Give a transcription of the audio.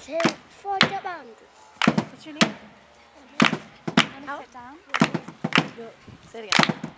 two for the boundary. What's your name? How? Sit down. Say it again.